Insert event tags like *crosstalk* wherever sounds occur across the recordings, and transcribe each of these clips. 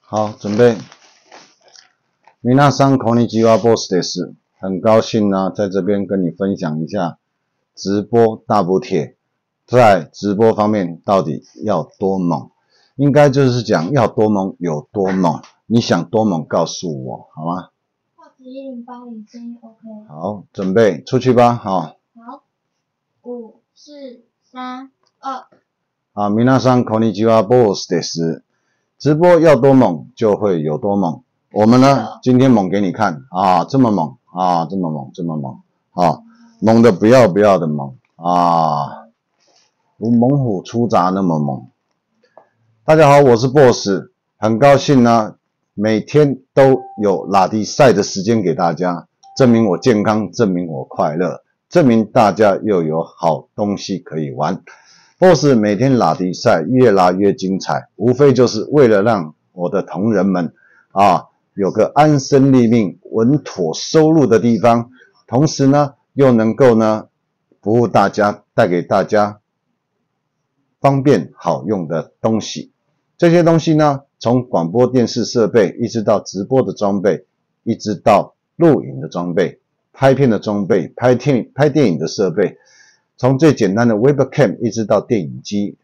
好，准备。米娜桑孔尼吉瓦波斯的是，很高兴呢，在这边跟你分享一下直播大补帖，在直播方面到底要多猛？应该就是讲要多猛有多猛，你想多猛告诉我好吗？零八零声音 OK。好，准备出去吧，好。好，五四三二。啊，米娜桑孔尼吉瓦波斯的是。直播要多猛就会有多猛，我们呢今天猛给你看啊，这么猛啊，这么猛，这么猛啊，猛的不要不要的猛啊，如猛虎出闸那么猛。大家好，我是 boss，很高兴呢，每天都有拉迪赛的时间给大家，证明我健康，证明我快乐，证明大家又有好东西可以玩。boss 每天拉比赛越拉越精彩，无非就是为了让我的同仁们啊有个安身立命、稳妥收入的地方，同时呢又能够呢服务大家，带给大家方便好用的东西。这些东西呢，从广播电视设备，一直到直播的装备，一直到录影的装备、拍片的装备、拍电拍电影的设备。从最简单的 Webcam 一直到电影机，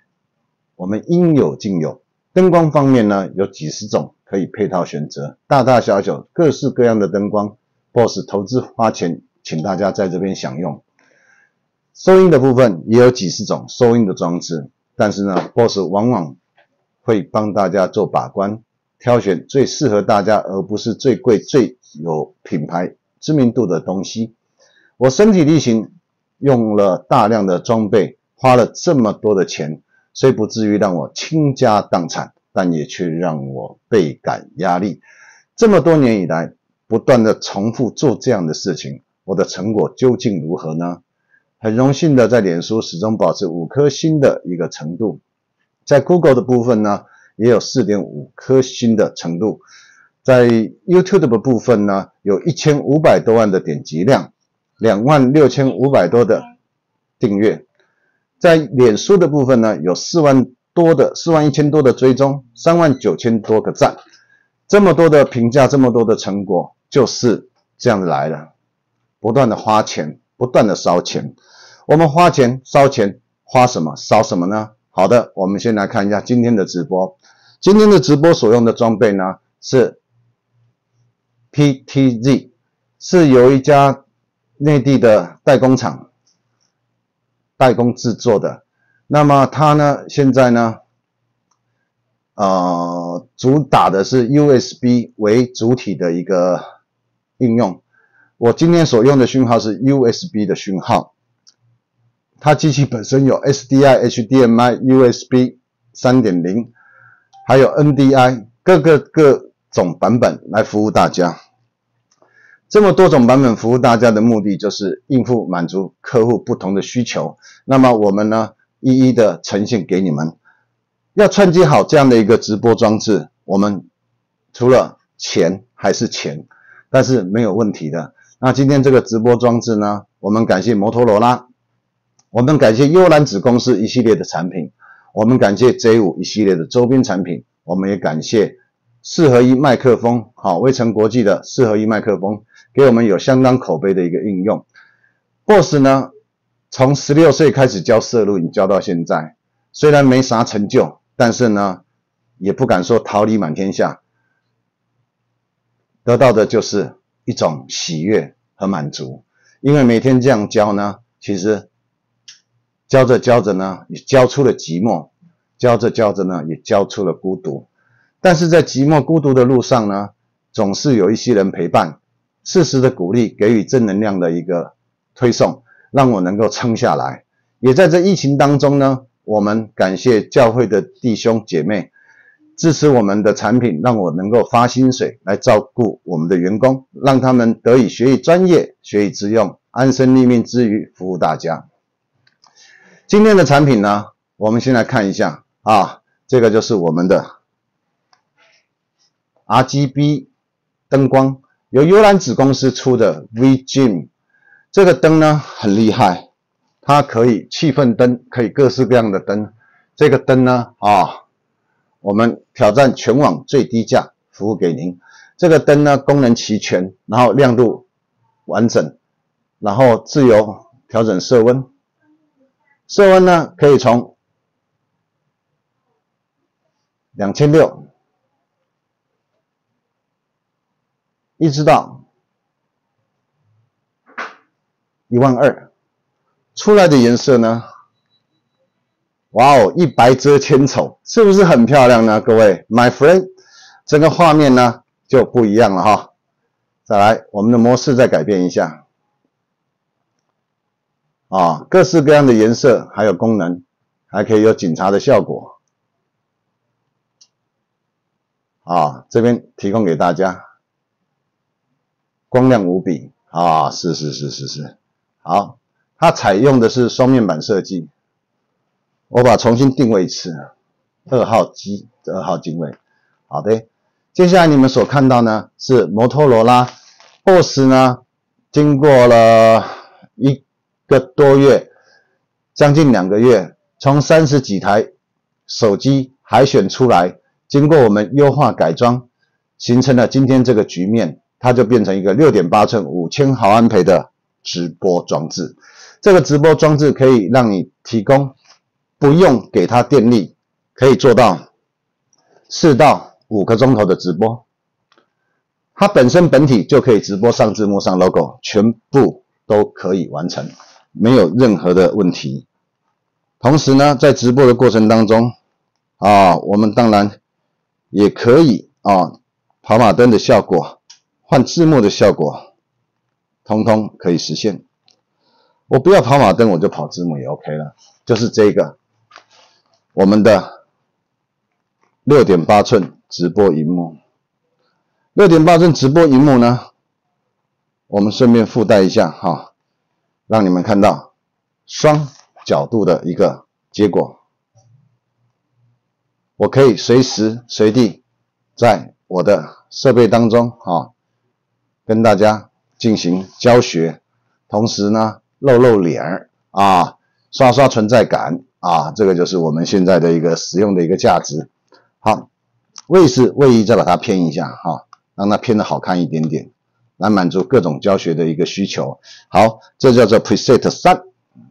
我们应有尽有。灯光方面呢，有几十种可以配套选择，大大小小各式各样的灯光，Boss 投资花钱，请大家在这边享用。收音的部分也有几十种收音的装置，但是呢，Boss 往往会帮大家做把关，挑选最适合大家，而不是最贵、最有品牌知名度的东西。我身体力行。用了大量的装备，花了这么多的钱，虽不至于让我倾家荡产，但也却让我倍感压力。这么多年以来，不断的重复做这样的事情，我的成果究竟如何呢？很荣幸的在脸书始终保持五颗星的一个程度，在 Google 的部分呢，也有四点五颗星的程度，在 YouTube 的部分呢，有一千五百多万的点击量。两万六千五百多的订阅，在脸书的部分呢，有四万多的四万一千多的追踪，三万九千多个赞，这么多的评价，这么多的成果，就是这样子来的。不断的花钱，不断的烧钱，我们花钱烧钱，花什么烧什么呢？好的，我们先来看一下今天的直播。今天的直播所用的装备呢，是 PTZ，是由一家。内地的代工厂代工制作的，那么它呢，现在呢，呃，主打的是 USB 为主体的一个应用。我今天所用的讯号是 USB 的讯号，它机器本身有 SDI、HDMI、USB 三点零，还有 NDI 各个各种版本来服务大家。这么多种版本服务大家的目的，就是应付满足客户不同的需求。那么我们呢，一一的呈现给你们。要串接好这样的一个直播装置，我们除了钱还是钱，但是没有问题的。那今天这个直播装置呢，我们感谢摩托罗拉，我们感谢幽兰子公司一系列的产品，我们感谢 J 五一系列的周边产品，我们也感谢四合一麦克风，好，微成国际的四合一麦克风。给我们有相当口碑的一个应用。boss 呢，从十六岁开始教摄录影，教到现在，虽然没啥成就，但是呢，也不敢说桃李满天下，得到的就是一种喜悦和满足。因为每天这样教呢，其实教着教着呢，也教出了寂寞；教着教着呢，也教出了孤独。但是在寂寞孤独的路上呢，总是有一些人陪伴。适时的鼓励，给予正能量的一个推送，让我能够撑下来。也在这疫情当中呢，我们感谢教会的弟兄姐妹支持我们的产品，让我能够发薪水来照顾我们的员工，让他们得以学以专业、学以致用，安身立命之余服务大家。今天的产品呢，我们先来看一下啊，这个就是我们的 RGB 灯光。由幽兰子公司出的 VGIM 这个灯呢很厉害，它可以气氛灯，可以各式各样的灯。这个灯呢啊，我们挑战全网最低价服务给您。这个灯呢功能齐全，然后亮度完整，然后自由调整色温。色温呢可以从两千六。一直到一万二，出来的颜色呢？哇哦，一白遮千丑，是不是很漂亮呢？各位，my friend，整个画面呢就不一样了哈。再来，我们的模式再改变一下，啊，各式各样的颜色，还有功能，还可以有警察的效果，啊，这边提供给大家。光亮无比啊！是是是是是，好，它采用的是双面板设计。我把重新定位一次，二号机，二号定位。好的，接下来你们所看到呢是摩托罗拉 BOSS 呢，经过了一个多月，将近两个月，从三十几台手机海选出来，经过我们优化改装，形成了今天这个局面。它就变成一个六点八寸五千毫安培的直播装置。这个直播装置可以让你提供不用给它电力，可以做到四到五个钟头的直播。它本身本体就可以直播上字幕、上 logo，全部都可以完成，没有任何的问题。同时呢，在直播的过程当中，啊，我们当然也可以啊，跑马灯的效果。换字幕的效果，通通可以实现。我不要跑马灯，我就跑字幕也 OK 了。就是这个，我们的六点八寸直播荧幕。六点八寸直播荧幕呢，我们顺便附带一下哈，让你们看到双角度的一个结果。我可以随时随地在我的设备当中啊。跟大家进行教学，同时呢露露脸儿啊，刷刷存在感啊，这个就是我们现在的一个使用的一个价值。好，位置位移再把它偏一下哈，让它偏的好看一点点，来满足各种教学的一个需求。好，这叫做 preset 三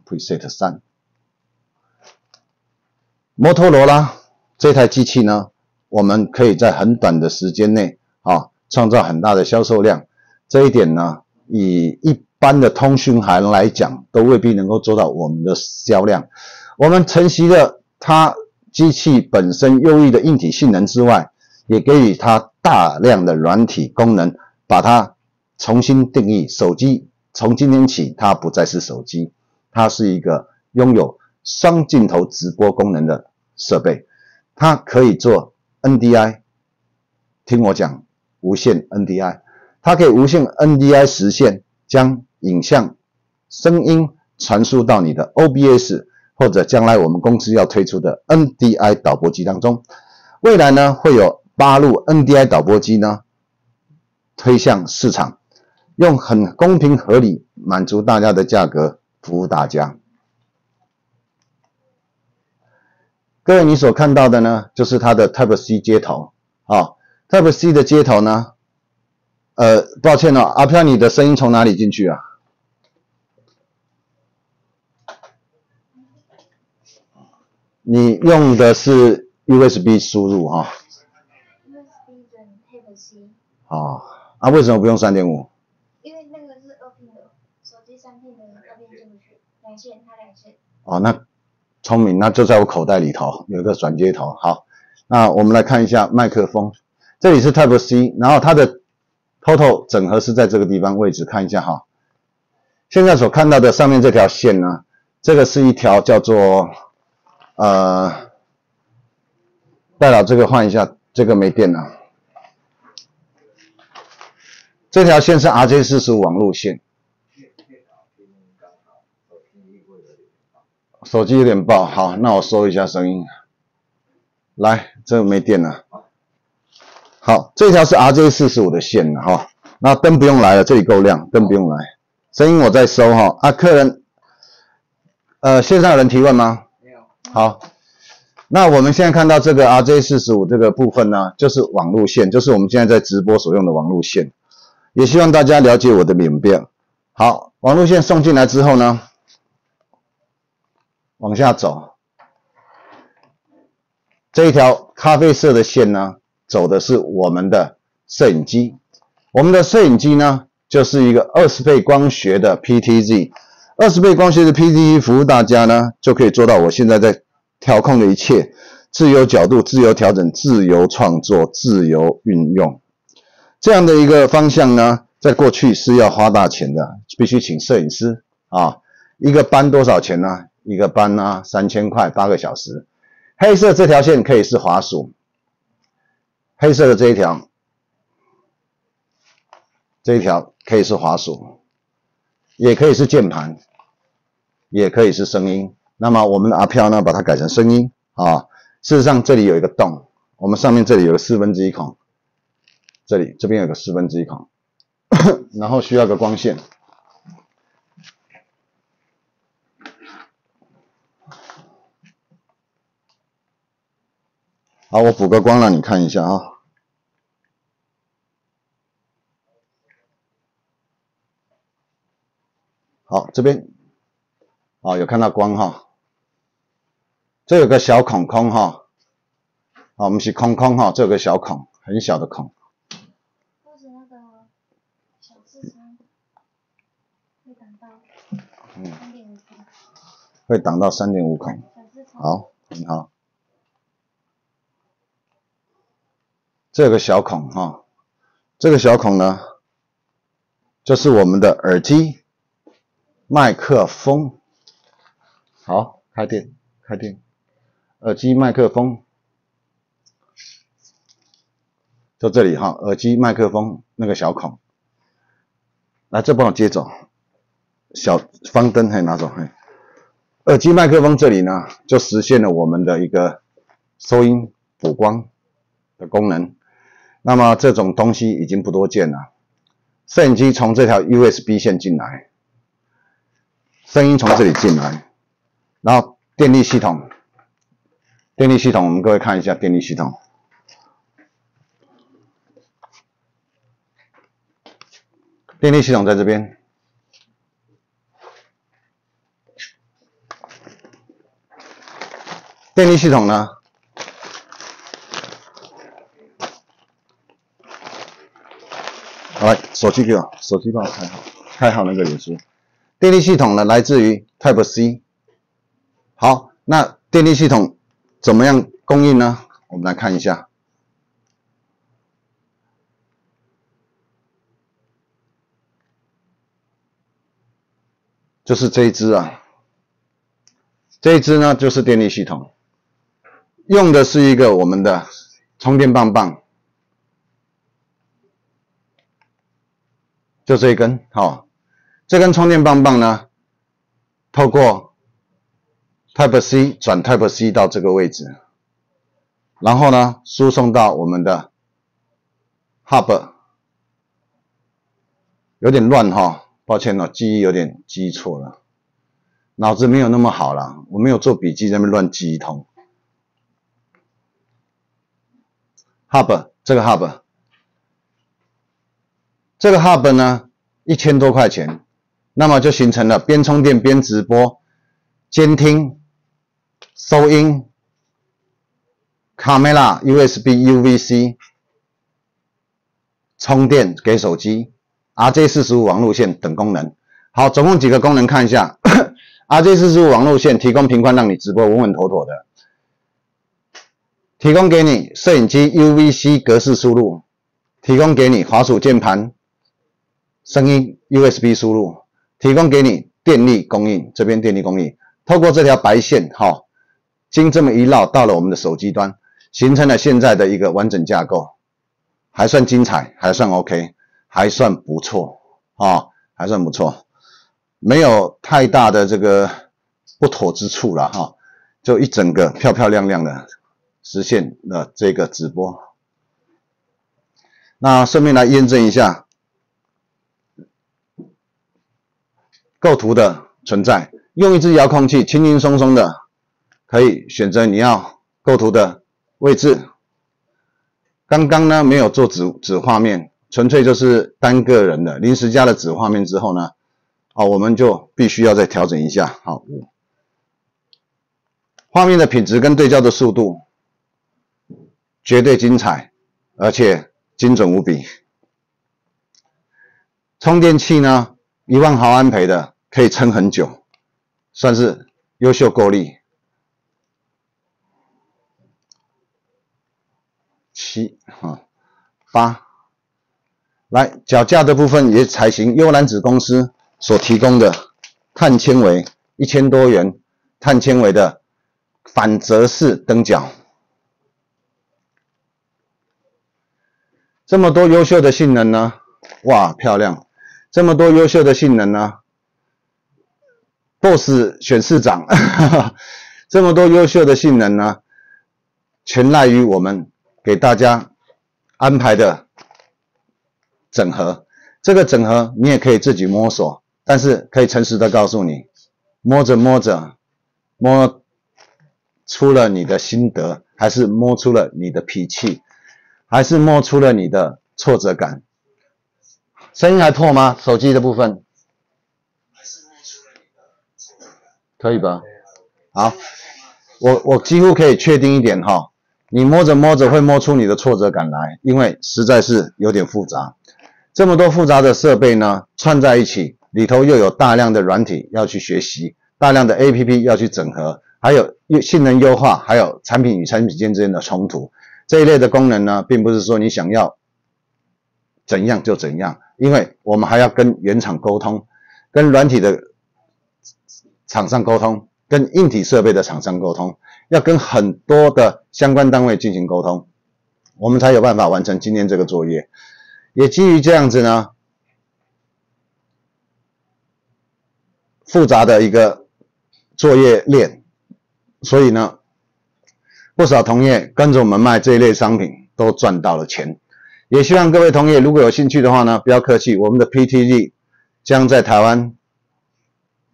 ，preset 三。摩托罗拉这台机器呢，我们可以在很短的时间内啊，创造很大的销售量。这一点呢，以一般的通讯行来讲，都未必能够做到我们的销量。我们承袭了它机器本身优异的硬体性能之外，也给予它大量的软体功能，把它重新定义。手机从今天起，它不再是手机，它是一个拥有双镜头直播功能的设备。它可以做 NDI，听我讲，无线 NDI。它可以无线 NDI 实现将影像、声音传输到你的 OBS 或者将来我们公司要推出的 NDI 导播机当中。未来呢，会有八路 NDI 导播机呢推向市场，用很公平合理、满足大家的价格服务大家。各位，你所看到的呢，就是它的 Type C 接头啊，Type C 的接头呢。呃，抱歉哦，阿飘，你的声音从哪里进去啊？你用的是 USB 输入哈？USB 转 Type C。哦，啊，为什么不用三点五？因为那个是二 P 的，手机三 P 的二 P 进不去，两线它两线。哦，那聪明，那就在我口袋里头有一个转接头。好，那我们来看一下麦克风，这里是 Type C，然后它的。Total 整合是在这个地方位置，看一下哈。现在所看到的上面这条线呢，这个是一条叫做呃，代表这个换一下，这个没电了。这条线是 RJ45 网路线。手机有点爆，好，那我收一下声音。来，这个没电了。好，这条是 RJ 四十五的线哈，那灯不用来了，这里够亮，灯不用来。声音我在收哈。啊，客人，呃，线上有人提问吗？没有。好，那我们现在看到这个 RJ 四十五这个部分呢，就是网路线，就是我们现在在直播所用的网路线。也希望大家了解我的脸变。好，网路线送进来之后呢，往下走，这一条咖啡色的线呢，走的是我们的摄影机。我们的摄影机呢，就是一个二十倍光学的 PTZ，二十倍光学的 PTZ 服务大家呢，就可以做到我现在在调控的一切，自由角度、自由调整、自由创作、自由运用，这样的一个方向呢，在过去是要花大钱的，必须请摄影师啊，一个班多少钱呢？一个班呢，三千块，八个小时。黑色这条线可以是滑鼠，黑色的这一条。这一条可以是滑鼠，也可以是键盘，也可以是声音。那么我们的阿飘呢，把它改成声音啊。事实上这里有一个洞，我们上面这里有个四分之一孔，这里这边有个四分之一孔，*coughs* 然后需要个光线。好，我补个光让你看一下啊。好，这边，哦，有看到光哈，这有个小孔孔哈，啊，我们是空空哈，这有个小孔，很小的孔。或者那个小视窗会挡到三点五孔。会挡到三点五孔。好，很好。这个小孔哈，这个小孔呢，就是我们的耳机。麦克风，好，开电，开电，耳机麦克风，就这里哈，耳机麦克风那个小孔，来，这帮我接走，小方灯还拿走，嘿，耳机麦克风这里呢，就实现了我们的一个收音补光的功能，那么这种东西已经不多见了，摄影机从这条 USB 线进来。声音从这里进来，然后电力系统，电力系统，我们各位看一下电力系统，电力系统在这边，电力系统呢，来手机给我，手机帮我开好，开好那个脸书。电力系统呢，来自于 Type C。好，那电力系统怎么样供应呢？我们来看一下，就是这一支啊，这一支呢就是电力系统，用的是一个我们的充电棒棒，就这一根，好。这根充电棒棒呢，透过 Type C 转 Type C 到这个位置，然后呢输送到我们的 Hub，有点乱哈，抱歉哦，记忆有点记错了，脑子没有那么好了，我没有做笔记，在那乱记一通。Hub 这个 Hub，这个 Hub 呢一千多块钱。那么就形成了边充电边直播、监听、收音、卡梅拉、USB、UVC、充电给手机、RJ 四十五网路线等功能。好，总共几个功能？看一下，RJ 四十五网路线提供频宽，让你直播稳稳妥妥的。提供给你摄影机 UVC 格式输入，提供给你滑鼠键盘、声音 USB 输入。提供给你电力供应，这边电力供应，透过这条白线，哈，经这么一绕，到了我们的手机端，形成了现在的一个完整架构，还算精彩，还算 OK，还算不错，啊，还算不错，没有太大的这个不妥之处了，哈，就一整个漂漂亮亮的实现了这个直播。那顺便来验证一下。构图的存在，用一支遥控器轻轻松松的可以选择你要构图的位置。刚刚呢没有做纸纸画面，纯粹就是单个人的，临时加了纸画面之后呢，哦，我们就必须要再调整一下。好，画面的品质跟对焦的速度绝对精彩，而且精准无比。充电器呢，一万毫安培的可以撑很久，算是优秀够力。七啊八，来脚架的部分也采行优兰子公司所提供的碳纤维一千多元碳纤维的反折式灯脚，这么多优秀的性能呢，哇漂亮！这么多优秀的性能呢，BOSS 选市长，*laughs* 这么多优秀的性能呢，全赖于我们给大家安排的整合。这个整合你也可以自己摸索，但是可以诚实的告诉你，摸着摸着，摸出了你的心得，还是摸出了你的脾气，还是摸出了你的挫折感。声音还破吗？手机的部分，可以吧？好，我我几乎可以确定一点哈，你摸着摸着会摸出你的挫折感来，因为实在是有点复杂。这么多复杂的设备呢，串在一起，里头又有大量的软体要去学习，大量的 APP 要去整合，还有性能优化，还有产品与产品间之间的冲突，这一类的功能呢，并不是说你想要怎样就怎样。因为我们还要跟原厂沟通，跟软体的厂商沟通，跟硬体设备的厂商沟通，要跟很多的相关单位进行沟通，我们才有办法完成今天这个作业。也基于这样子呢，复杂的一个作业链，所以呢，不少同业跟着我们卖这一类商品，都赚到了钱。也希望各位同业如果有兴趣的话呢，不要客气，我们的 PTG 将在台湾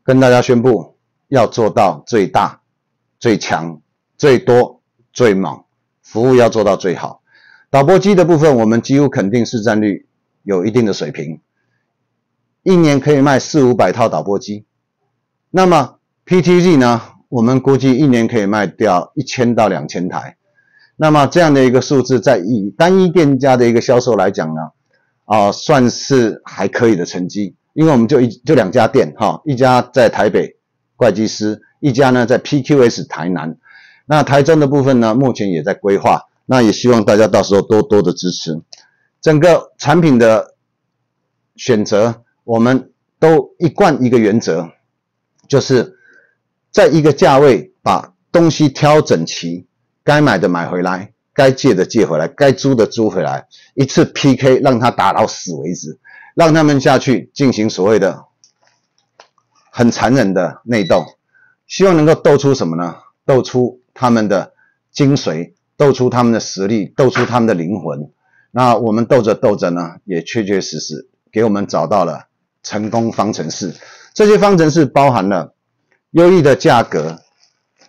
跟大家宣布，要做到最大、最强、最多、最猛，服务要做到最好。导播机的部分，我们几乎肯定市占率有一定的水平，一年可以卖四五百套导播机。那么 PTG 呢，我们估计一年可以卖掉一千到两千台。那么这样的一个数字，在以单一店家的一个销售来讲呢，啊，算是还可以的成绩。因为我们就一就两家店哈，一家在台北会计师，一家呢在 PQS 台南。那台中的部分呢，目前也在规划。那也希望大家到时候多多的支持。整个产品的选择，我们都一贯一个原则，就是在一个价位把东西挑整齐。该买的买回来，该借的借回来，该租的租回来，一次 PK 让他打到死为止，让他们下去进行所谓的很残忍的内斗，希望能够斗出什么呢？斗出他们的精髓，斗出他们的实力，斗出他们的灵魂。那我们斗着斗着呢，也确确实实给我们找到了成功方程式。这些方程式包含了优异的价格、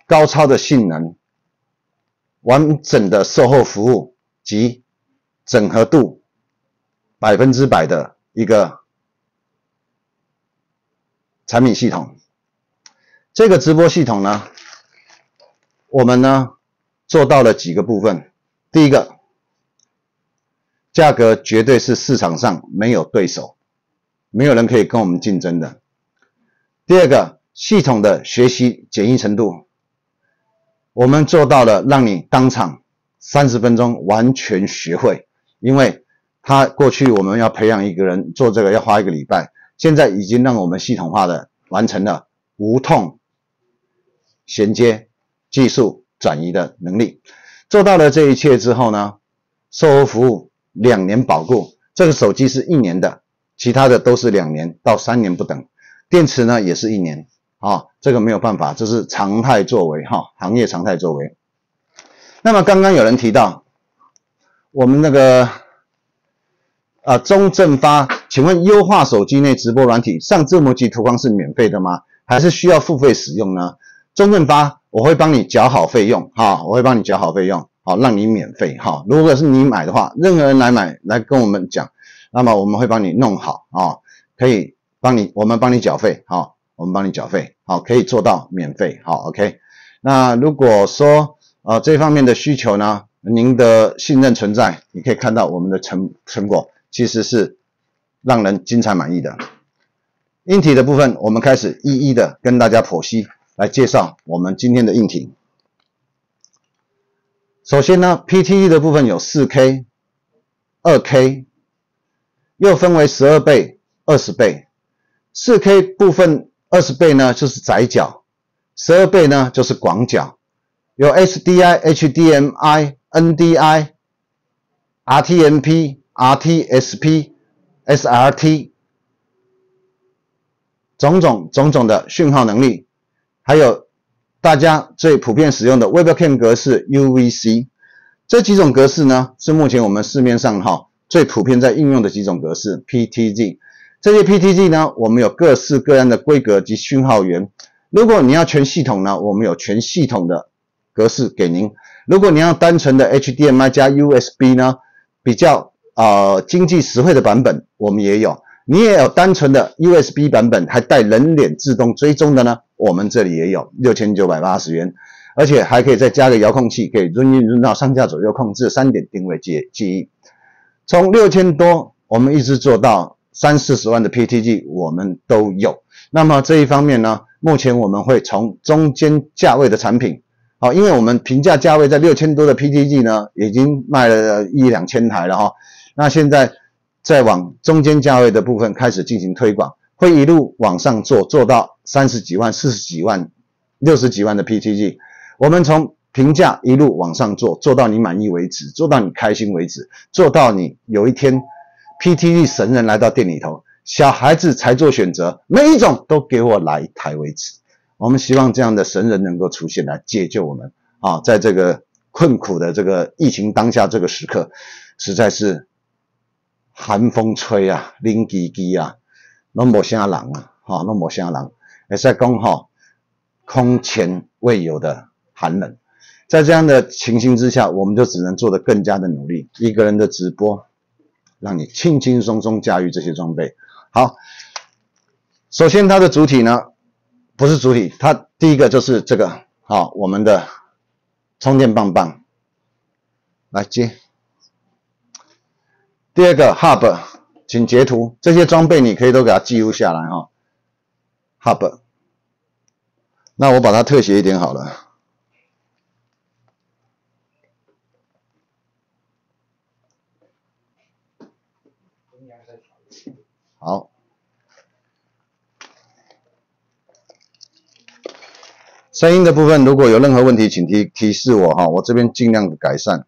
高超的性能。完整的售后服务及整合度百分之百的一个产品系统。这个直播系统呢，我们呢做到了几个部分。第一个，价格绝对是市场上没有对手，没有人可以跟我们竞争的。第二个，系统的学习简易程度。我们做到了，让你当场三十分钟完全学会。因为他过去我们要培养一个人做这个要花一个礼拜，现在已经让我们系统化的完成了无痛衔接技术转移的能力。做到了这一切之后呢，售后服务两年保固，这个手机是一年的，其他的都是两年到三年不等。电池呢也是一年。啊，这个没有办法，这是常态作为哈，行业常态作为。那么刚刚有人提到，我们那个啊中正发请问优化手机内直播软体上字幕及图框是免费的吗？还是需要付费使用呢？中正发我会帮你缴好费用哈，我会帮你缴好费用，好让你免费哈。如果是你买的话，任何人来买来跟我们讲，那么我们会帮你弄好啊，可以帮你我们帮你缴费哈，我们帮你缴费好，可以做到免费好，OK。那如果说呃这方面的需求呢，您的信任存在，你可以看到我们的成成果其实是让人精彩满意的。硬体的部分，我们开始一一的跟大家剖析，来介绍我们今天的硬体。首先呢，PTE 的部分有 4K、2K，又分为12倍、20倍。4K 部分20倍呢就是窄角，12倍呢就是广角，有 SDI、HDMI、NDI、RTMP、RTSP、SRT。种种种种的讯号能力，还有大家最普遍使用的 Webcam 格式 UVC，这几种格式呢，是目前我们市面上哈最普遍在应用的几种格式 PTZ。这些 PTZ 呢，我们有各式各样的规格及讯号源。如果你要全系统呢，我们有全系统的格式给您。如果你要单纯的 HDMI 加 USB 呢，比较呃经济实惠的版本，我们也有。你也有单纯的 USB 版本，还带人脸自动追踪的呢。我们这里也有六千九百八十元，而且还可以再加个遥控器，可以润音润到上下左右控制三点定位记记忆。从六千多，我们一直做到三四十万的 PTG，我们都有。那么这一方面呢，目前我们会从中间价位的产品，好，因为我们平价价位在六千多的 PTG 呢，已经卖了一两千台了哈。那现在。再往中间价位的部分开始进行推广，会一路往上做，做到三十几万、四十几万、六十几万的 PTG。我们从平价一路往上做，做到你满意为止，做到你开心为止，做到你有一天 PTG 神人来到店里头，小孩子才做选择，每一种都给我来一台为止。我们希望这样的神人能够出现来解救我们啊！在这个困苦的这个疫情当下这个时刻，实在是。寒风吹啊，冷叽叽啊，拢无啥人啊，哈，拢无啥人。会使讲哈，空前未有的寒冷。在这样的情形之下，我们就只能做得更加的努力。一个人的直播，让你轻轻松松驾驭这些装备。好，首先它的主体呢，不是主体，它第一个就是这个，好，我们的充电棒棒，来接。第二个 hub，请截图这些装备，你可以都给它记录下来哈。hub，那我把它特写一点好了。好，声音的部分如果有任何问题，请提提示我哈，我这边尽量的改善。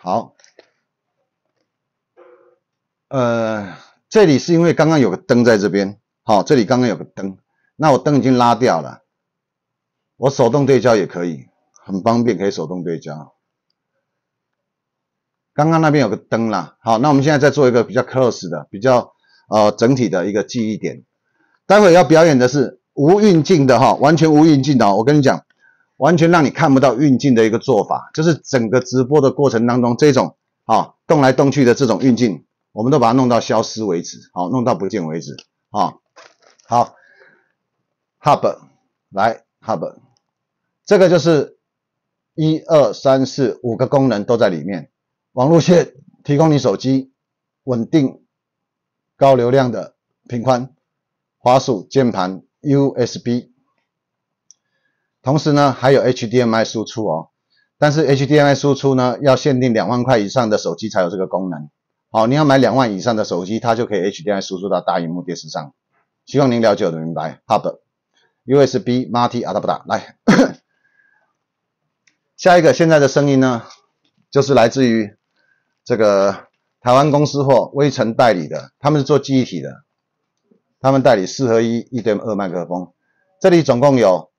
好，呃，这里是因为刚刚有个灯在这边，好，这里刚刚有个灯，那我灯已经拉掉了，我手动对焦也可以，很方便，可以手动对焦。刚刚那边有个灯啦，好，那我们现在再做一个比较 close 的，比较呃整体的一个记忆点。待会要表演的是无运镜的哈，完全无运镜的，我跟你讲。完全让你看不到运镜的一个做法，就是整个直播的过程当中，这种啊动来动去的这种运镜，我们都把它弄到消失为止，好，弄到不见为止，啊，好，Hub 来 Hub，这个就是一二三四五个功能都在里面，网络线提供你手机稳定高流量的频宽，滑鼠键盘 USB。同时呢，还有 HDMI 输出哦，但是 HDMI 输出呢，要限定两万块以上的手机才有这个功能。好，你要买两万以上的手机，它就可以 HDMI 输出到大荧幕电视上。希望您了解我的明白。Hub USB m a r t y adapter 来，下一个现在的声音呢，就是来自于这个台湾公司或微城代理的，他们是做记忆体的，他们代理四合一一点二麦克风，这里总共有。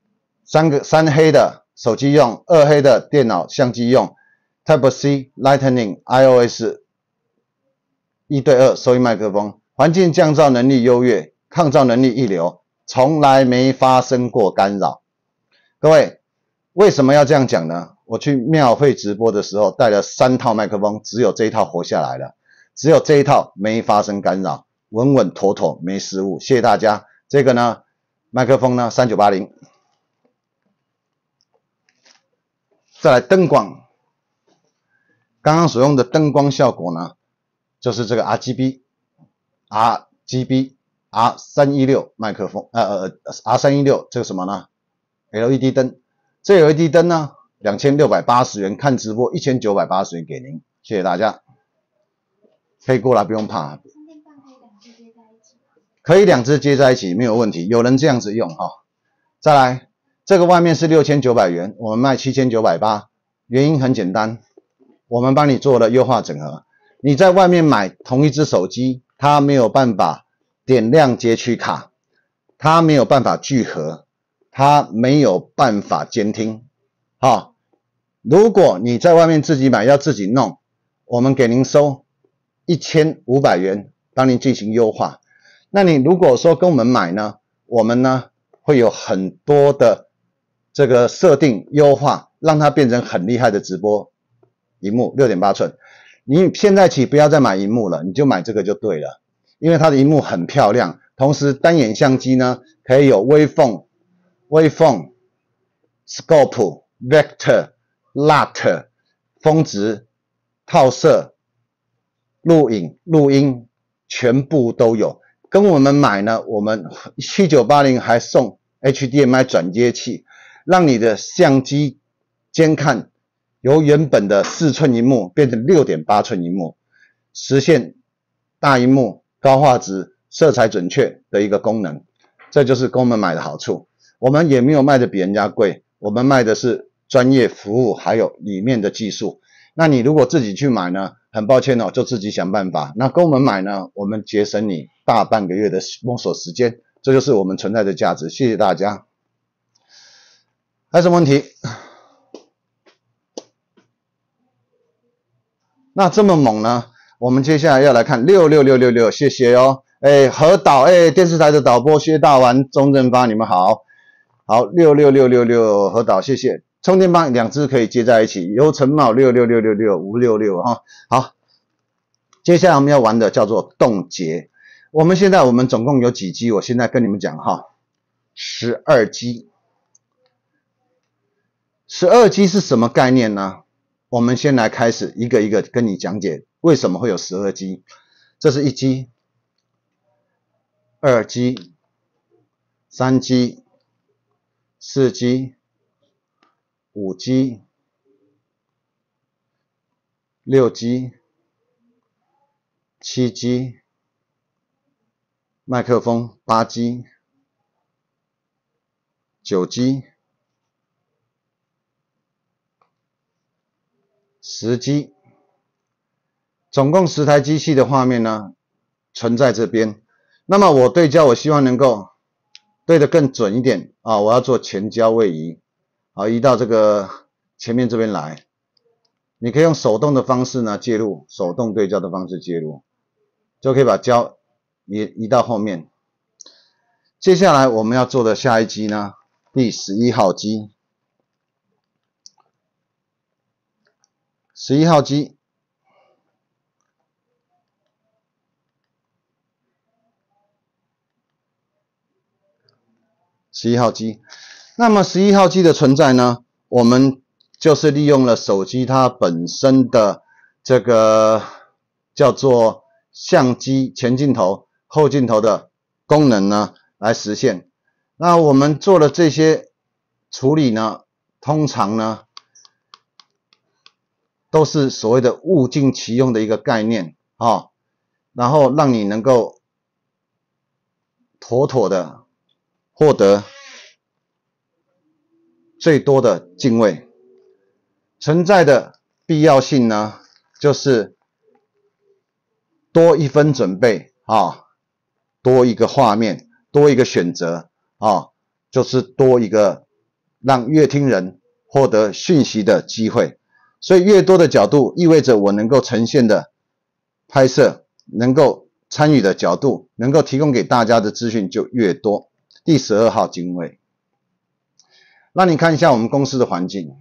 三个三黑的手机用，二黑的电脑相机用，Type C Lightning iOS 一对二收音麦克风，环境降噪能力优越，抗噪能力一流，从来没发生过干扰。各位为什么要这样讲呢？我去庙会直播的时候带了三套麦克风，只有这一套活下来了，只有这一套没发生干扰，稳稳妥妥没失误。谢谢大家。这个呢，麦克风呢三九八零。再来灯光，刚刚所用的灯光效果呢，就是这个 RGB RGB R 三一六麦克风，呃呃 R 三一六这个什么呢？LED 灯，这 LED 灯呢两千六百八十元，看直播一千九百八十元给您，谢谢大家，可以过来不用怕。可以两只接在一起没有问题，有人这样子用哈。再来。这个外面是六千九百元，我们卖七千九百八，原因很简单，我们帮你做了优化整合。你在外面买同一只手机，它没有办法点亮截取卡，它没有办法聚合，它没有办法监听。好，如果你在外面自己买要自己弄，我们给您收一千五百元，帮您进行优化。那你如果说跟我们买呢，我们呢会有很多的。这个设定优化，让它变成很厉害的直播荧幕，六点八寸。你现在起不要再买荧幕了，你就买这个就对了，因为它的荧幕很漂亮。同时单眼相机呢，可以有微缝、微缝、scope、vector、lut、峰值、套色、录影、录音，全部都有。跟我们买呢，我们七九八零还送 HDMI 转接器。让你的相机监看由原本的四寸荧幕变成六点八寸荧幕，实现大荧幕、高画质、色彩准确的一个功能。这就是跟我们买的好处。我们也没有卖的比人家贵，我们卖的是专业服务，还有里面的技术。那你如果自己去买呢？很抱歉哦，就自己想办法。那跟我们买呢？我们节省你大半个月的摸索时间，这就是我们存在的价值。谢谢大家。还有什么问题？那这么猛呢？我们接下来要来看六六六六六，谢谢哦。哎，何导，哎，电视台的导播薛大丸、钟正发，你们好。好，六六六六六，何导，谢谢。充电棒两只可以接在一起。由陈茂六六六六六五六六哈。好，接下来我们要玩的叫做冻结。我们现在我们总共有几机？我现在跟你们讲哈，十二机。十二机是什么概念呢？我们先来开始一个一个跟你讲解为什么会有十二 G？。这是一 G、二 G、三 G、四 G、五 G、六 G、七 G、麦克风八 G、九 G。十 G，总共十台机器的画面呢，存在这边。那么我对焦，我希望能够对的更准一点啊！我要做前焦位移，好，移到这个前面这边来。你可以用手动的方式呢介入，手动对焦的方式介入，就可以把焦移移到后面。接下来我们要做的下一机呢，第十一号机。十一号机，十一号机。那么十一号机的存在呢？我们就是利用了手机它本身的这个叫做相机前镜头、后镜头的功能呢，来实现。那我们做了这些处理呢，通常呢。都是所谓的物尽其用的一个概念啊，然后让你能够妥妥的获得最多的敬畏。存在的必要性呢，就是多一分准备啊，多一个画面，多一个选择啊，就是多一个让乐听人获得讯息的机会。所以越多的角度，意味着我能够呈现的拍摄，能够参与的角度，能够提供给大家的资讯就越多。第十二号精卫，那你看一下我们公司的环境，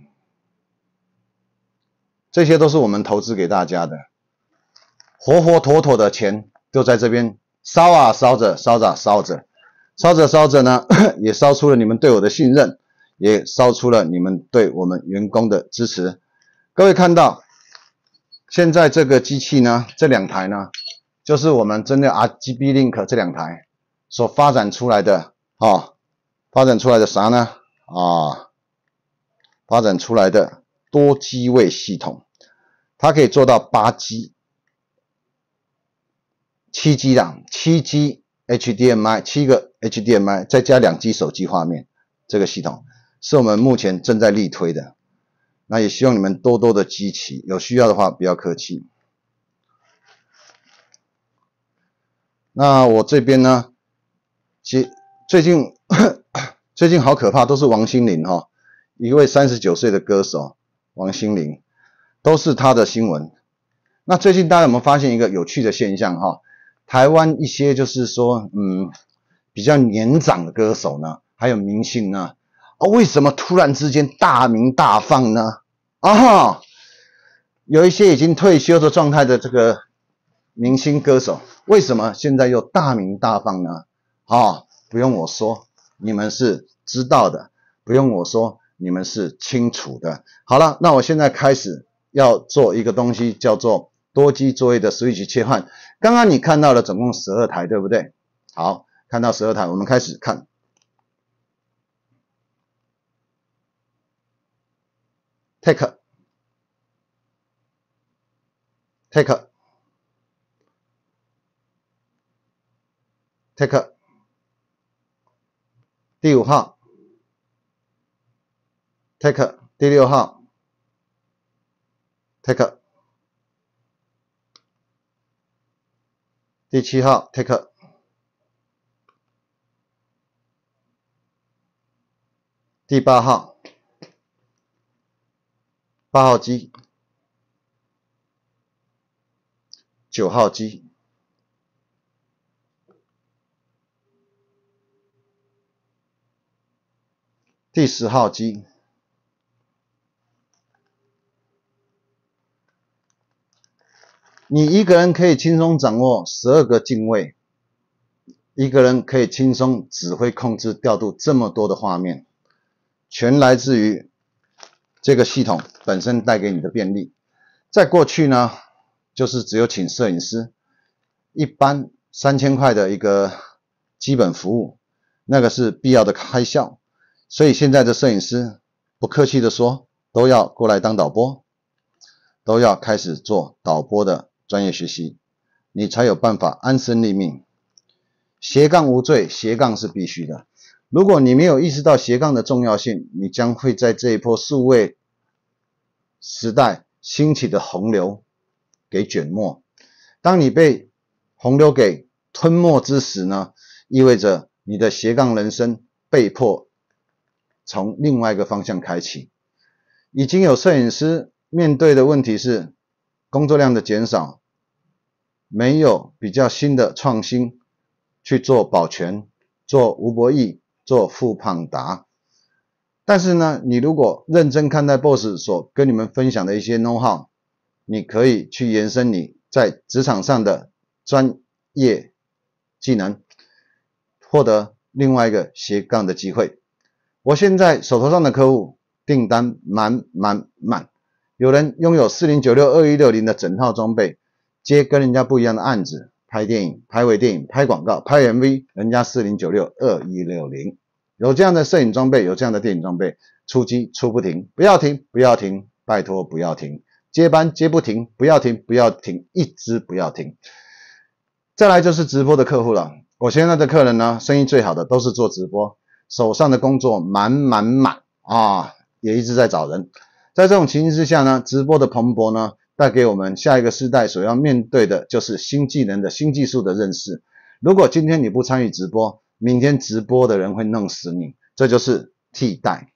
这些都是我们投资给大家的，活活妥妥的钱就在这边烧啊烧着，烧着烧着，烧着烧着呢，*coughs* 也烧出了你们对我的信任，也烧出了你们对我们员工的支持。各位看到，现在这个机器呢，这两台呢，就是我们针对 RGB Link 这两台所发展出来的啊，发展出来的啥呢？啊，发展出来的多机位系统，它可以做到八 G、七 G 的七 G HDMI，七个 HDMI 再加两 G 手机画面，这个系统是我们目前正在力推的。那也希望你们多多的支持，有需要的话不要客气。那我这边呢，接最近 *coughs* 最近好可怕，都是王心凌哈，一位三十九岁的歌手王心凌，都是她的新闻。那最近大家有没有发现一个有趣的现象哈？台湾一些就是说，嗯，比较年长的歌手呢，还有明星呢。啊，为什么突然之间大名大放呢？啊，有一些已经退休的状态的这个明星歌手，为什么现在又大名大放呢？啊，不用我说，你们是知道的；不用我说，你们是清楚的。好了，那我现在开始要做一个东西，叫做多机作业的 switch 切换。刚刚你看到了总共十二台，对不对？好，看到十二台，我们开始看。take take take 第五号 take 第六号 take 第七号 take 第八号八号机，九号机，第十号机。你一个人可以轻松掌握十二个进位，一个人可以轻松指挥、控制、调度这么多的画面，全来自于。这个系统本身带给你的便利，在过去呢，就是只有请摄影师，一般三千块的一个基本服务，那个是必要的开销，所以现在的摄影师不客气的说，都要过来当导播，都要开始做导播的专业学习，你才有办法安身立命。斜杠无罪，斜杠是必须的。如果你没有意识到斜杠的重要性，你将会在这一波数位。时代兴起的洪流给卷没，当你被洪流给吞没之时呢，意味着你的斜杠人生被迫从另外一个方向开启。已经有摄影师面对的问题是工作量的减少，没有比较新的创新去做保全、做吴博弈、做富胖达。但是呢，你如果认真看待 BOSS 所跟你们分享的一些 know how，你可以去延伸你在职场上的专业技能，获得另外一个斜杠的机会。我现在手头上的客户订单满满满，有人拥有四零九六二一六零的整套装备，接跟人家不一样的案子，拍电影、拍微电影、拍广告、拍 MV，人家四零九六二一六零。有这样的摄影装备，有这样的电影装备，出击出不停，不要停，不要停，拜托不要停，接班接不停，不要停，不要停，一直不要停。再来就是直播的客户了，我现在的客人呢，生意最好的都是做直播，手上的工作满满满啊，也一直在找人。在这种情形之下呢，直播的蓬勃呢，带给我们下一个时代所要面对的就是新技能的新技术的认识。如果今天你不参与直播，明天直播的人会弄死你，这就是替代。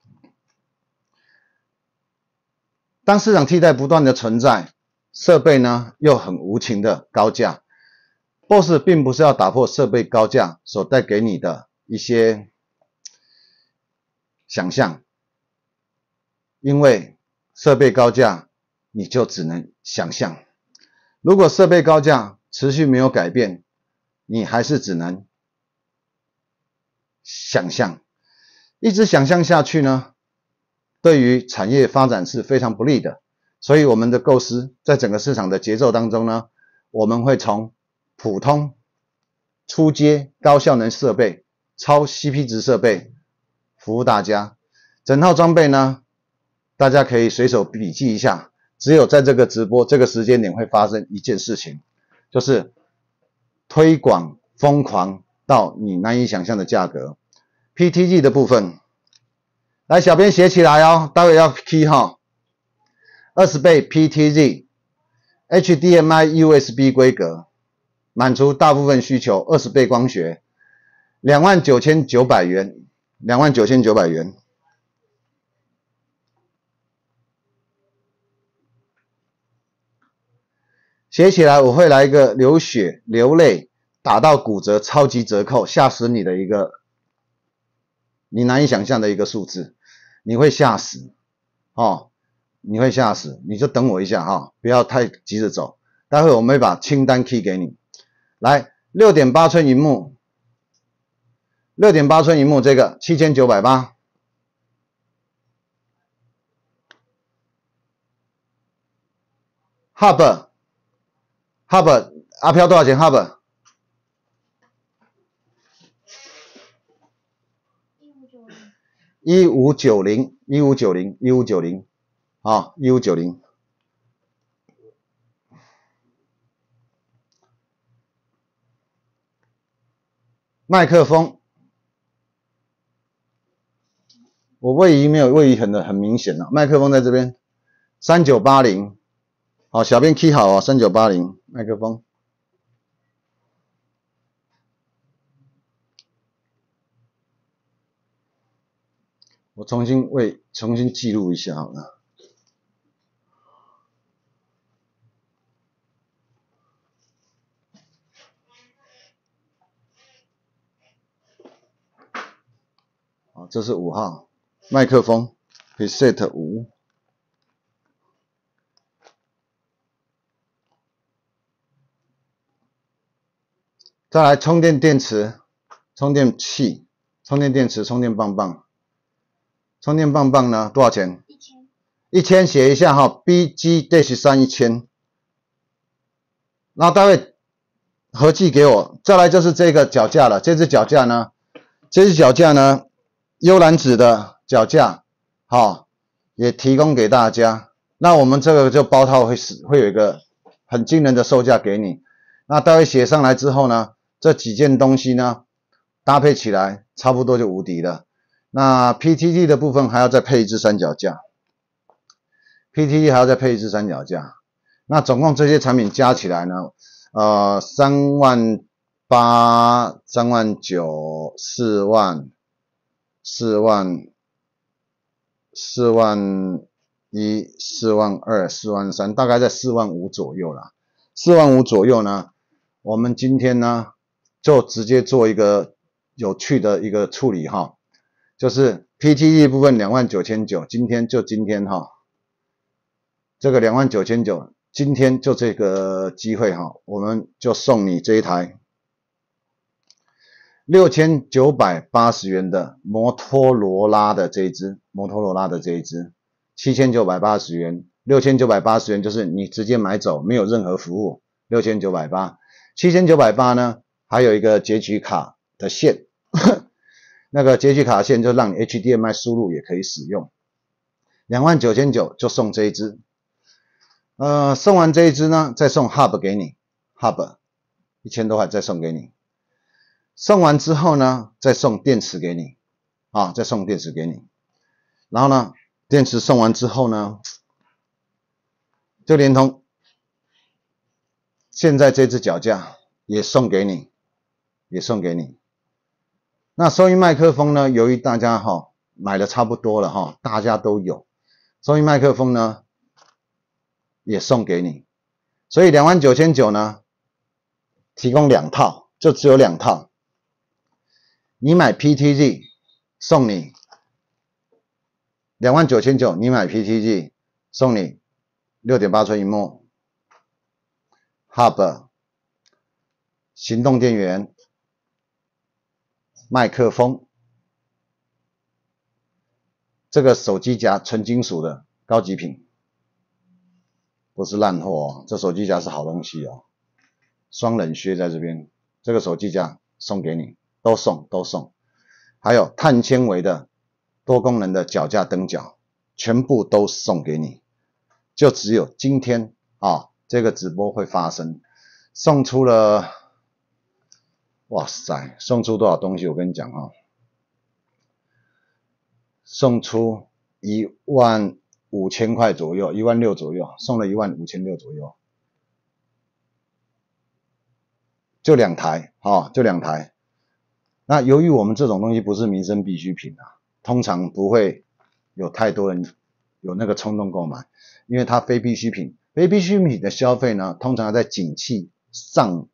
当市场替代不断的存在，设备呢又很无情的高价，BOSS 并不是要打破设备高价所带给你的一些想象，因为设备高价，你就只能想象。如果设备高价持续没有改变，你还是只能想象，一直想象下去呢，对于产业发展是非常不利的。所以我们的构思在整个市场的节奏当中呢，我们会从普通、初阶、高效能设备、超 CP 值设备服务大家。整套装备呢，大家可以随手笔记一下。只有在这个直播这个时间点会发生一件事情，就是推广疯狂到你难以想象的价格。PTG 的部分，来小编写起来哦，待会要 key 哈。二十倍 PTG，HDMI USB 规格，满足大部分需求。二十倍光学，两万九千九百元，两万九千九百元。写起来，我会来一个流血流泪打到骨折超级折扣，吓死你的一个，你难以想象的一个数字，你会吓死哦，你会吓死，你就等我一下哈，不要太急着走，待会我们会把清单 key 给你。来，六点八寸荧幕，六点八寸荧幕这个七千九百八，Hub。Hub 阿飘多少钱？Hub 一五九零，一五九零，一五九零，啊，一五九零。麦克风，我位移没有位移很的很明显了。麦克风在这边，三九八零。好，小编 key 好啊，三九八零麦克风，我重新为重新记录一下好了。好，这是五号麦克风，preset 五。再来充电电池、充电器、充电电池、充电棒棒。充电棒棒呢？多少钱？一千。一千写一下哈，BG Dash 三一千。然后大卫合计给我。再来就是这个脚架了，这只脚架呢？这只脚架呢？幽兰紫的脚架，好，也提供给大家。那我们这个就包套会是会有一个很惊人的售价给你。那待会写上来之后呢？这几件东西呢，搭配起来差不多就无敌了。那 PTT 的部分还要再配一只三脚架，PTT 还要再配一只三脚架。那总共这些产品加起来呢，呃，三万八、三万九、四万、四万、四万一、四万二、四万三，大概在四万五左右了。四万五左右呢，我们今天呢？就直接做一个有趣的一个处理哈，就是 PTE 部分两万九千九，今天就今天哈，这个两万九千九，今天就这个机会哈，我们就送你这一台六千九百八十元的摩托罗拉的这一支，摩托罗拉的这一支七千九百八十元，六千九百八十元就是你直接买走，没有任何服务，六千九百八，七千九百八呢？还有一个截取卡的线，*laughs* 那个截取卡线就让你 HDMI 输入也可以使用，两万九千九就送这一支，呃，送完这一支呢，再送 Hub 给你，Hub 一千多块再送给你，送完之后呢，再送电池给你，啊，再送电池给你，然后呢，电池送完之后呢，就连同现在这只脚架也送给你。也送给你。那收音麦克风呢？由于大家哈买的差不多了哈，大家都有收音麦克风呢，也送给你，所以两万九千九呢，提供两套，就只有两套。你买 PTG 送你两万九千九，你买 PTG 送你六点八寸屏幕，Hub 行动电源，麦克风。这个手机夹纯金属的高级品，不是烂货哦。这手机夹是好东西哦，双冷靴在这边。这个手机夹送给你，都送都送。还有碳纤维的多功能的脚架灯脚，全部都送给你。就只有今天啊，这个直播会发生，送出了，哇塞，送出多少东西？我跟你讲啊。送出一万五千块左右，一万六左右，送了一万五千六左右，就两台，哈，就两台。那由于我们这种东西不是民生必需品啊，通常不会有太多人有那个冲动购买，因为它非必需品，非必需品的消费呢，通常在景气上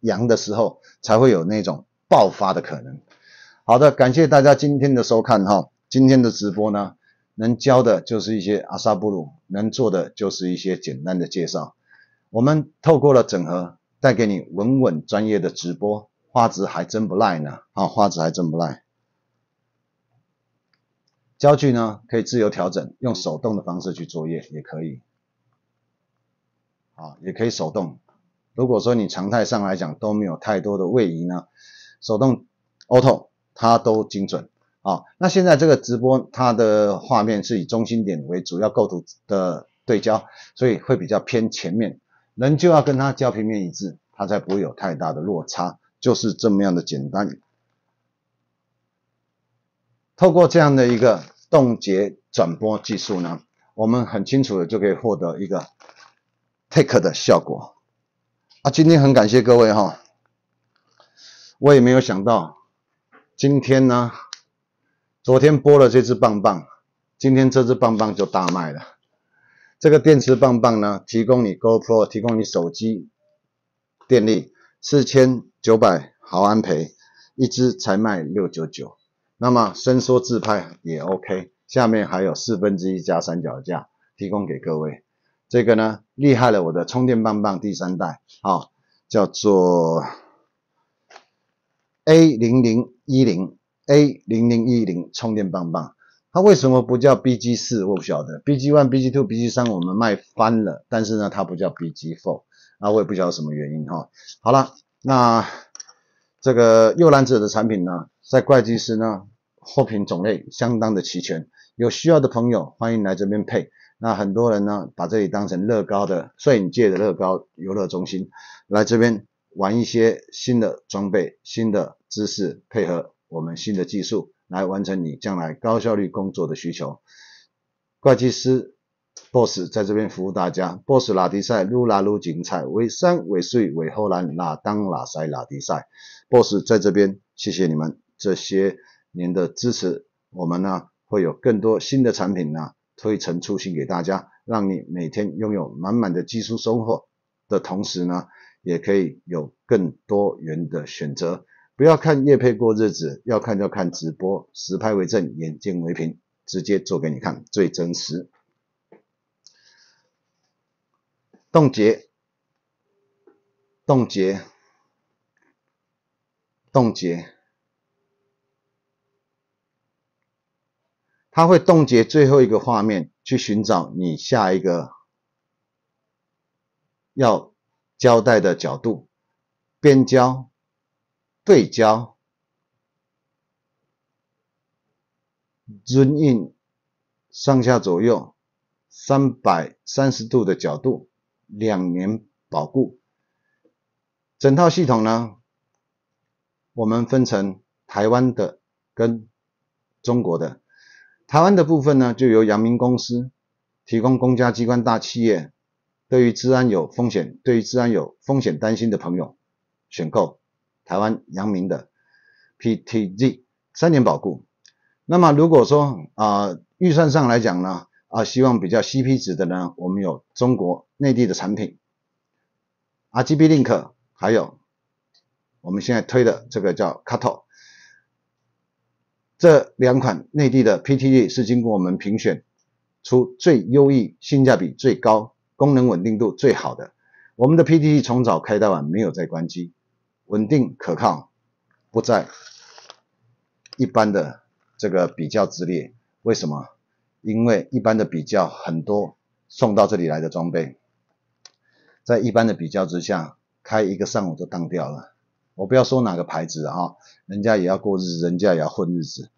扬的时候才会有那种爆发的可能。好的，感谢大家今天的收看，哈。今天的直播呢，能教的就是一些阿萨布鲁，能做的就是一些简单的介绍。我们透过了整合，带给你稳稳专业的直播，画质还真不赖呢。啊，画质还真不赖。焦距呢可以自由调整，用手动的方式去作业也可以。啊，也可以手动。如果说你常态上来讲都没有太多的位移呢，手动 auto 它都精准。啊，那现在这个直播它的画面是以中心点为主要构图的对焦，所以会比较偏前面，人就要跟它焦平面一致，它才不会有太大的落差，就是这么样的简单。透过这样的一个冻结转播技术呢，我们很清楚的就可以获得一个 take 的效果。啊，今天很感谢各位哈，我也没有想到今天呢。昨天播了这只棒棒，今天这只棒棒就大卖了。这个电池棒棒呢，提供你 GoPro，提供你手机电力，四千九百毫安培，一支才卖六九九。那么伸缩自拍也 OK，下面还有四分之一加三脚架提供给各位。这个呢厉害了，我的充电棒棒第三代，好，叫做 A 零零一零。A 零零一零充电棒棒，它为什么不叫 BG 四？我不晓得。BG one、BG two、BG 三我们卖翻了，但是呢，它不叫 BG four，啊，我也不晓得什么原因哈。好了，那这个右蓝者的产品呢，在会计师呢，货品种类相当的齐全，有需要的朋友欢迎来这边配。那很多人呢，把这里当成乐高的摄影界的乐高游乐中心，来这边玩一些新的装备、新的知识配合。我们新的技术来完成你将来高效率工作的需求。会计师 boss 在这边服务大家。boss 拉迪赛撸拉撸精彩，尾三尾四尾后栏拉当拉塞拉迪赛。boss 在这边谢谢你们这些年的支持。我们呢会有更多新的产品呢推陈出新给大家，让你每天拥有满满的技术收获的同时呢，也可以有更多元的选择。不要看叶配过日子，要看就看直播，实拍为证，眼见为凭，直接做给你看，最真实。冻结，冻结，冻结，它会冻结最后一个画面，去寻找你下一个要交代的角度，边交。对焦、润印上下左右三百三十度的角度，两年保固。整套系统呢，我们分成台湾的跟中国的。台湾的部分呢，就由阳明公司提供公家机关大企业，对于治安有风险、对于治安有风险担心的朋友选购。台湾阳明的 PTZ 三年保固，那么如果说啊预算上来讲呢，啊，希望比较 CP 值的呢，我们有中国内地的产品，RGB Link，还有我们现在推的这个叫 Cuto 这两款内地的 PTT 是经过我们评选出最优异、性价比最高、功能稳定度最好的。我们的 PTT 从早开到晚没有再关机，稳定可靠，不在一般的这个比较之列。为什么？因为一般的比较很多送到这里来的装备，在一般的比较之下，开一个上午就当掉了。我不要说哪个牌子啊，人家也要过日子，人家也要混日子，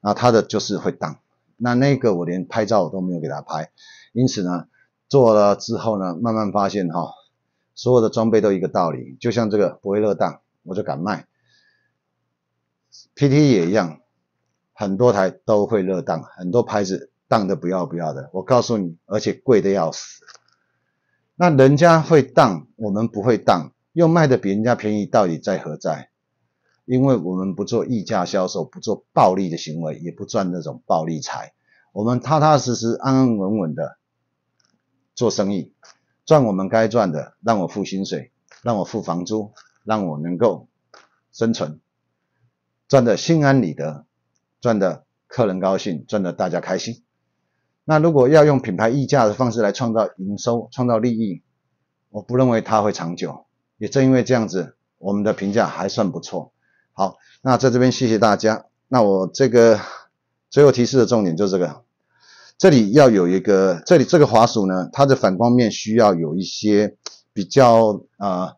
那他的就是会当。那那个我连拍照我都没有给他拍，因此呢，做了之后呢，慢慢发现哈，所有的装备都一个道理，就像这个不会热当，我就敢卖。PT 也一样，很多台都会热当，很多牌子。当的不要不要的，我告诉你，而且贵的要死。那人家会当，我们不会当，又卖的比人家便宜，到底在何在？因为我们不做溢价销售，不做暴利的行为，也不赚那种暴利财，我们踏踏实实、安安稳稳的做生意，赚我们该赚的，让我付薪水，让我付房租，让我能够生存，赚的心安理得，赚的客人高兴，赚的大家开心。那如果要用品牌溢价的方式来创造营收、创造利益，我不认为它会长久。也正因为这样子，我们的评价还算不错。好，那在这边谢谢大家。那我这个最后提示的重点就是这个，这里要有一个，这里这个滑鼠呢，它的反光面需要有一些比较啊，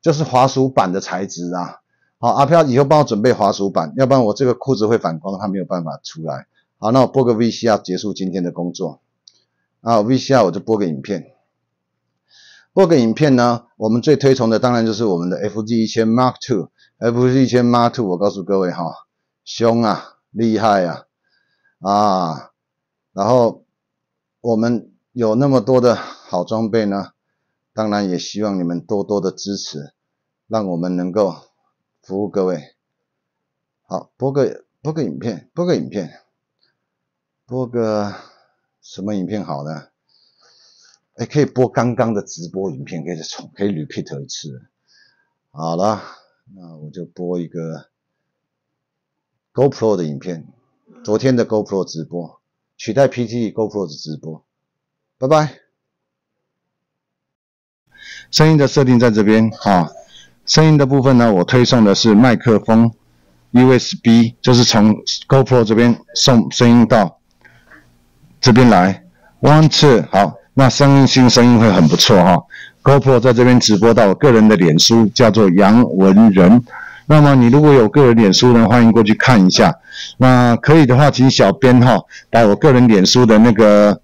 就是滑鼠板的材质啊。好，阿飘以后帮我准备滑鼠板，要不然我这个裤子会反光，它没有办法出来。好，那我播个 VCR 结束今天的工作。啊，VCR 我就播个影片。播个影片呢，我们最推崇的当然就是我们的 FZ 一千 Mark Two。FZ 一千 Mark Two，我告诉各位哈，凶啊，厉害啊，啊，然后我们有那么多的好装备呢，当然也希望你们多多的支持，让我们能够服务各位。好，播个播个影片，播个影片。播个什么影片好呢？哎，可以播刚刚的直播影片，可以重可以 repeat 一次。好了，那我就播一个 GoPro 的影片，昨天的 GoPro 直播取代 PT GoPro 的直播。拜拜。声音的设定在这边啊，声音的部分呢，我推送的是麦克风 USB，就是从 GoPro 这边送声音到。这边来，once 好，那声音性声音会很不错哈。GoPro 在这边直播到我个人的脸书，叫做杨文仁。那么你如果有个人脸书呢，欢迎过去看一下。那可以的话，请小编哈把我个人脸书的那个，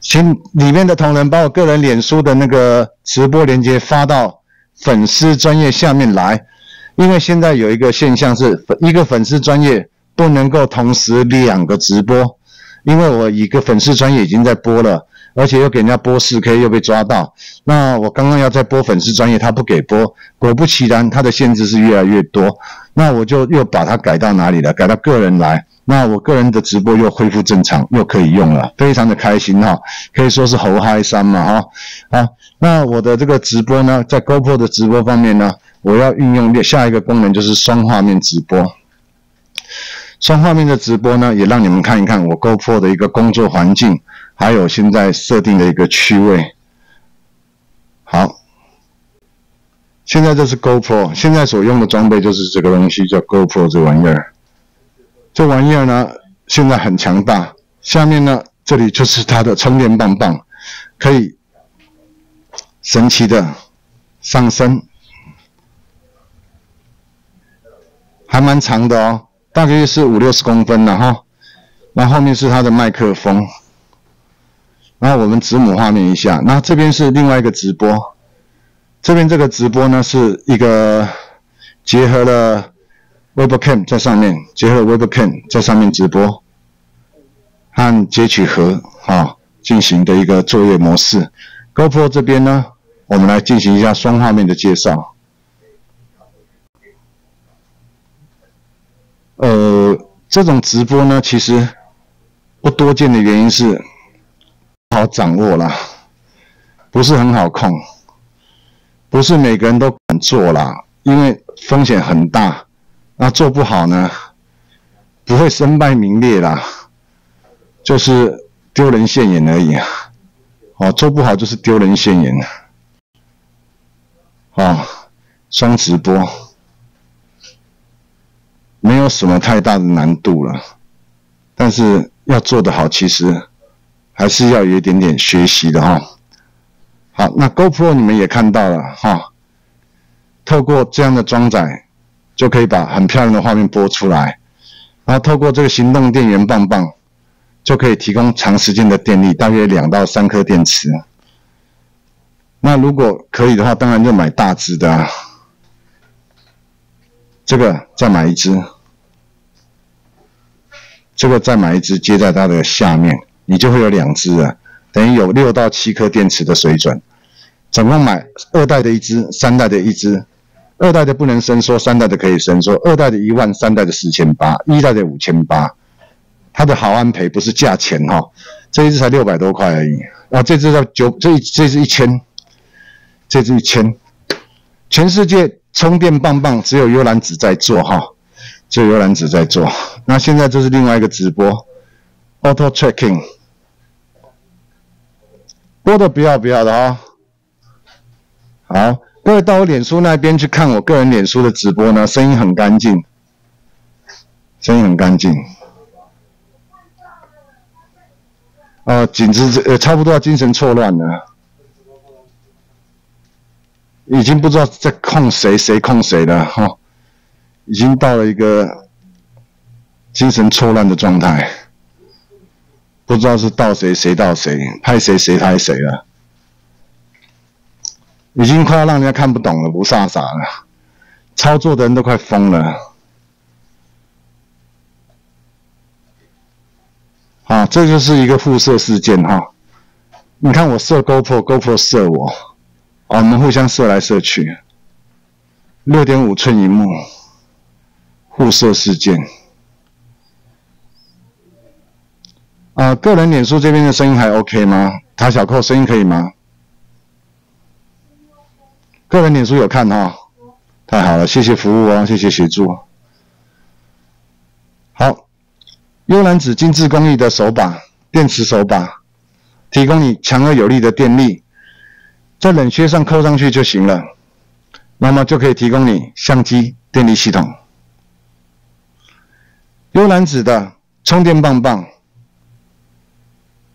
请里面的同仁把我个人脸书的那个直播链接发到粉丝专业下面来，因为现在有一个现象是，一个粉丝专业不能够同时两个直播。因为我一个粉丝专业已经在播了，而且又给人家播四 K 又被抓到，那我刚刚要再播粉丝专业，他不给播，果不其然，他的限制是越来越多，那我就又把它改到哪里了？改到个人来，那我个人的直播又恢复正常，又可以用了，非常的开心哈，可以说是猴嗨三嘛哈，啊，那我的这个直播呢，在 GoPro 的直播方面呢，我要运用下一个功能就是双画面直播。双画面的直播呢，也让你们看一看我 GoPro 的一个工作环境，还有现在设定的一个区位。好，现在这是 GoPro，现在所用的装备就是这个东西，叫 GoPro 这玩意儿。这玩意儿呢，现在很强大。下面呢，这里就是它的充电棒棒，可以神奇的上升，还蛮长的哦。大概是五六十公分了哈，那后面是它的麦克风，然后我们子母画面一下，那这边是另外一个直播，这边这个直播呢是一个结合了 Webcam 在上面，结合 Webcam 在上面直播和截取盒啊进行的一个作业模式。GoPro 这边呢，我们来进行一下双画面的介绍。呃，这种直播呢，其实不多见的原因是，好掌握啦，不是很好控，不是每个人都敢做啦，因为风险很大。那做不好呢，不会身败名裂啦，就是丢人现眼而已啊。哦，做不好就是丢人现眼。啊，双直播没有什么太大的难度了，但是要做得好，其实还是要有一点点学习的哈。好，那 GoPro 你们也看到了哈，透过这样的装载，就可以把很漂亮的画面播出来，然后透过这个行动电源棒棒，就可以提供长时间的电力，大约两到三颗电池。那如果可以的话，当然就买大只的啊。这个再买一只，这个再买一只接在它的下面，你就会有两只了，等于有六到七颗电池的水准。总共买二代的一只，三代的一只，二代的不能伸缩，三代的可以伸缩。二代的一万，三代的四千八，一代的五千八。它的好安培不是价钱哈，这一只才六百多块而已。啊，这只要九，这一这只一千。这支一千，全世界充电棒棒只有幽兰子在做哈，只有幽兰子在做。那现在这是另外一个直播，auto tracking，播的不要不要的哈。好，各位到我脸书那边去看我个人脸书的直播呢，声音很干净，声音很干净。啊，简直呃差不多要精神错乱了。已经不知道在控谁，谁控谁了哈，已经到了一个精神错乱的状态，不知道是到谁谁到谁，拍谁谁拍谁了，已经快要让人家看不懂了，不飒飒了，操作的人都快疯了。啊，这就是一个辐射事件哈，你看我射 GoPro，GoPro 射我。我们互相射来射去，六点五寸荧幕，互射事件。啊，个人脸书这边的声音还 OK 吗？塔小扣声音可以吗？个人脸书有看哈，太好了，谢谢服务哦，谢谢协助。好，幽兰子精致工艺的手把，电池手把，提供你强而有力的电力。在冷靴上扣上去就行了，那么就可以提供你相机电力系统。幽兰子的充电棒棒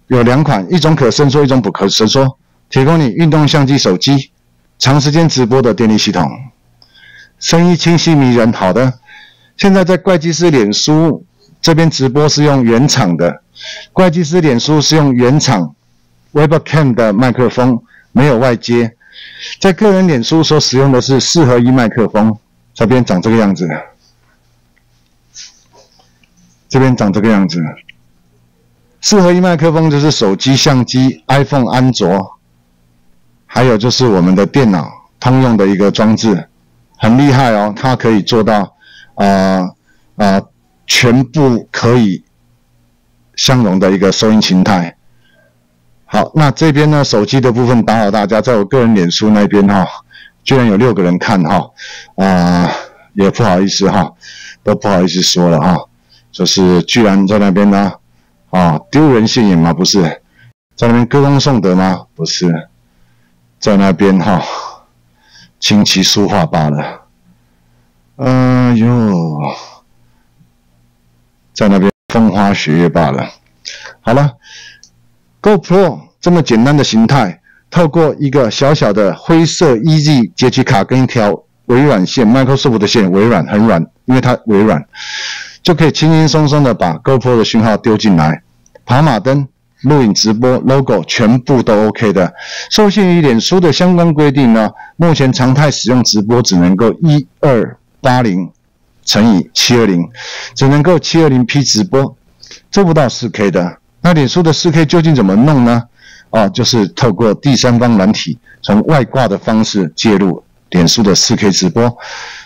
有两款，一种可伸缩，一种不可伸缩，提供你运动相机、手机长时间直播的电力系统。声音清晰迷人，好的。现在在怪计师脸书这边直播是用原厂的，怪计师脸书是用原厂 Webcam 的麦克风。没有外接，在个人脸书所使用的是四合一麦克风，这边长这个样子，这边长这个样子。四合一麦克风就是手机、相机、iPhone、安卓，还有就是我们的电脑通用的一个装置，很厉害哦，它可以做到啊啊全部可以相容的一个收音形态。好，那这边呢？手机的部分打扰大家，在我个人脸书那边哈，居然有六个人看哈，啊，也不好意思哈，都不好意思说了哈，就是居然在那边呢，啊，丢人现眼吗？不是，在那边歌功颂德吗？不是，在那边哈，琴棋书画罢了，哎呦，在那边风花雪月罢了，好了。GoPro 这么简单的形态，透过一个小小的灰色 EZ 接取卡跟一条微软线，Microsoft 的线，微软很软，因为它微软，就可以轻轻松松的把 GoPro 的讯号丢进来，跑马灯、录影直播、Logo 全部都 OK 的。受限于脸书的相关规定呢，目前常态使用直播只能够一二八零乘以七二零，只能够七二零 P 直播，做不到四 K 的。那脸书的 4K 究竟怎么弄呢？哦，就是透过第三方软体，从外挂的方式介入脸书的 4K 直播。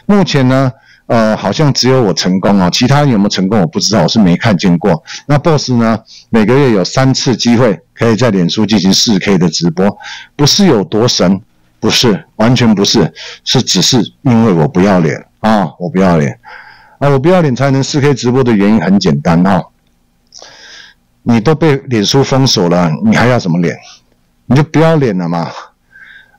目前呢，呃，好像只有我成功哦，其他人有没有成功我不知道，我是没看见过。那 Boss 呢，每个月有三次机会可以在脸书进行四 K 的直播，不是有多神，不是，完全不是，是只是因为我不要脸啊，我不要脸啊，我不要脸才能四 K 直播的原因很简单哈，你都被脸书封锁了，你还要什么脸？你就不要脸了嘛，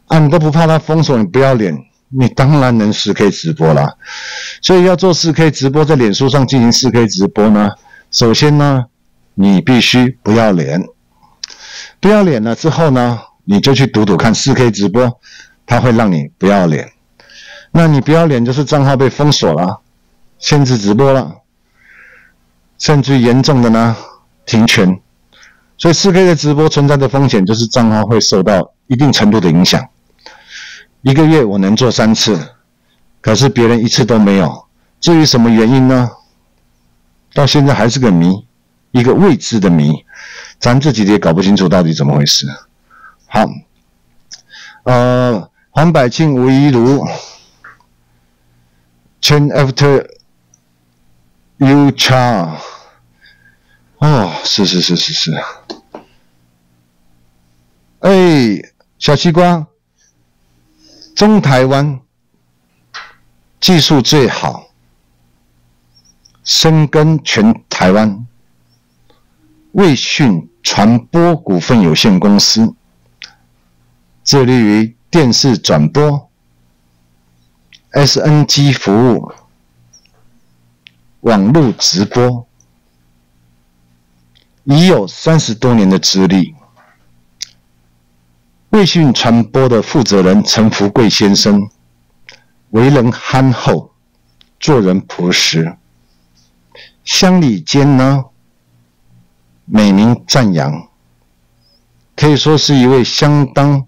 啊，你都不怕他封锁，你不要脸，你当然能四 K 直播了，所以要做四 K 直播，在脸书上进行四 K 直播呢，首先呢，你必须不要脸。不要脸了之后呢，你就去赌赌看四 K 直播，它会让你不要脸。那你不要脸就是账号被封锁了，限制直播了，甚至严重的呢停权。所以四 K 的直播存在的风险就是账号会受到一定程度的影响。一个月我能做三次，可是别人一次都没有。至于什么原因呢？到现在还是个谜，一个未知的谜。咱自己也搞不清楚到底怎么回事。好，呃，黄百庆、吴一如，chain after you cha，哦，是是是是是。哎，小西瓜，中台湾技术最好，深耕全台湾，卫讯。传播股份有限公司致力于电视转播、SNG 服务、网络直播，已有三十多年的资历。卫讯传播的负责人陈福贵先生，为人憨厚，做人朴实，乡里间呢。美名赞扬，可以说是一位相当